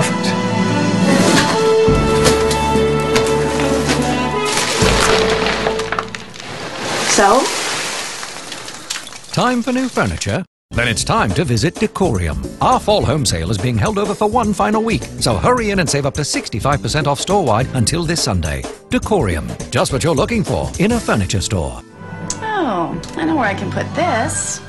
perfect. So? Time for new furniture? Then it's time to visit Decorium. Our fall home sale is being held over for one final week, so hurry in and save up to 65% off storewide until this Sunday. Decorium, just what you're looking for in a furniture store. Oh, I know where I can put this.